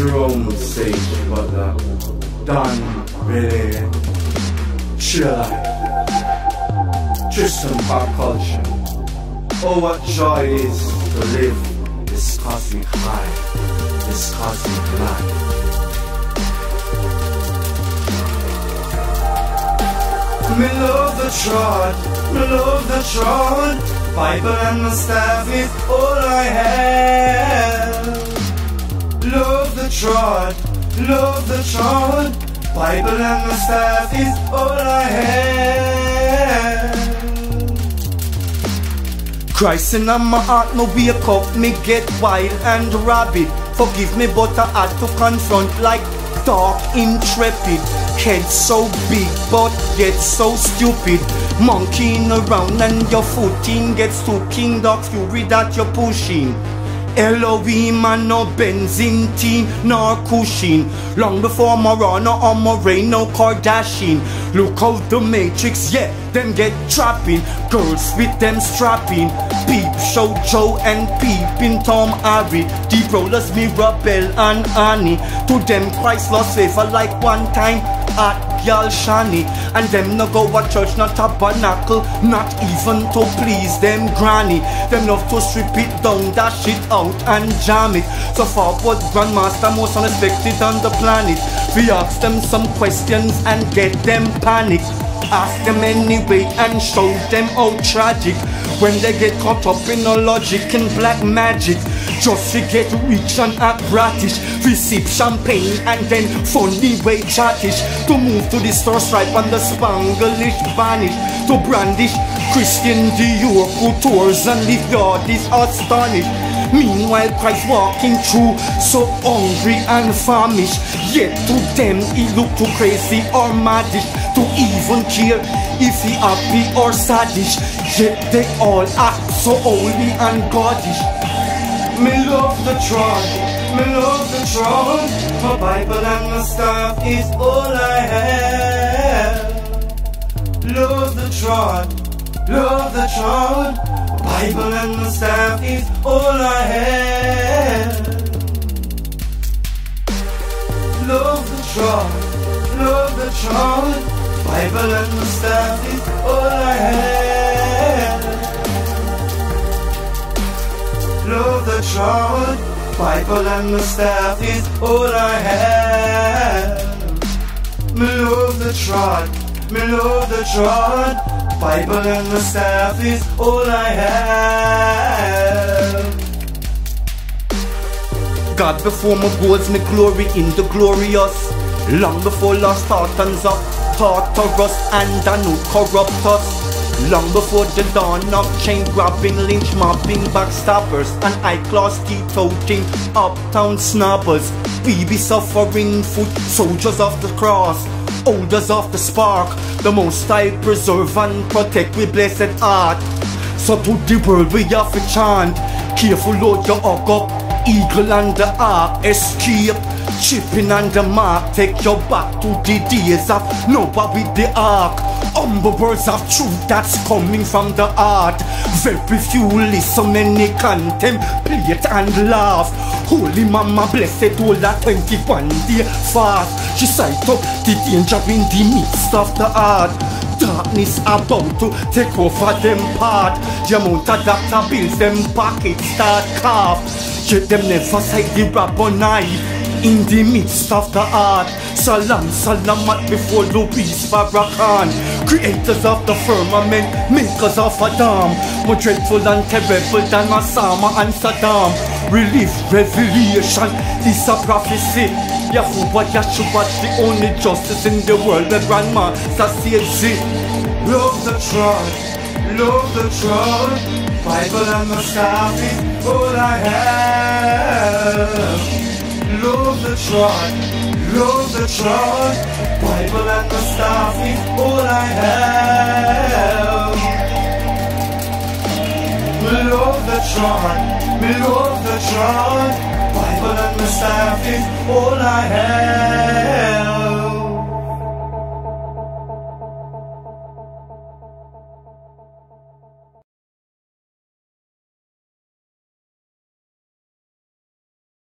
Jerome Sage Butler, uh, Don Billy, Chill Tristan Pop Culture. Oh, what joy it is to live this cosmic high, this cosmic life. Me love the trod, me love the trod. Bible and the staff is all I have. The trod, love the trod. Bible and the staff is all I have. Christ in my heart, no wake up, me get wild and rabid. Forgive me, but I had to confront like dark, intrepid. Head so big, but yet so stupid. Monkeying around and your footing gets to king the fury that you're pushing. Elohim and no benzene team nor cushion. Long before Marana or Moraine, no Kardashian. Look out the matrix, yeah, them get trapping. Girls with them strapping. Peep, show Joe and Peep in Tom Harry. Deep rollers, Mirabelle and Annie. To them Christ lost favor like one time at Gyal Shani And them no go a church, not a tabernacle Not even to please them granny. Them love to strip it down, dash it out and jam it. So far, forward grandmaster most unexpected on the planet. We ask them some questions and get them panic Ask them anyway and show them how tragic When they get caught up in no logic and black magic Just to get rich and act bratish We sip champagne and then funny way chattish. To move to the store stripe and the Spanglish vanish. To brandish Christian Dior couture and the yard is astonished Meanwhile Christ walking through so hungry and famished. Yet to them he looked too crazy or maddish To even care if he happy or saddish. Yet they all act so holy and goddish Me love the throne, me love the throne. My Bible and my staff is all I have. Love the throne, love the throne Bible and the staff is all I have. Love the throne, love the throne. Bible and the staff is all I have. Love the throne, Bible and the staff is all I have. Me love the trod, me love the trod. Bible and the staff is all I have. God before my goals, me glory in the glorious. Long before lost thoughts of Tartarus and I know corrupt us. Long before the dawn of chain grabbing, lynch mobbing, backstabbers, and high class teetoting, uptown snobbers. We be suffering foot soldiers of the cross, holders of the spark. The most I preserve and protect with blessed art. So to the world we have to chant. Careful, Lord, you hug up. Eagle and the ark escape. Chipping on the mark, take your back to the days of Noah with the ark. Humble words of truth that's coming from the heart. Very few listen, many contemplate and laugh. Holy Mama, blessed all that 21 day fast. She sight up the danger in the midst of the heart. Darkness about to take over them part. The amount of doctor bills, them pockets start cough. Yet them never sight the rabboni in the midst of the art. Salam, salamat before Louis Farrakhan. Creators of the firmament, makers of Adam. More dreadful and terrible than Osama and Saddam. Relief, revelation, this a prophecy. Yahuwah Yeshua, the only justice in the world. The grandma says it. Love the throne, love the throne. Bible and is all I have. Love the throne, love the throne. Bible and the staff is all I have. Love the me love the throne. Bible and the staff is all I have.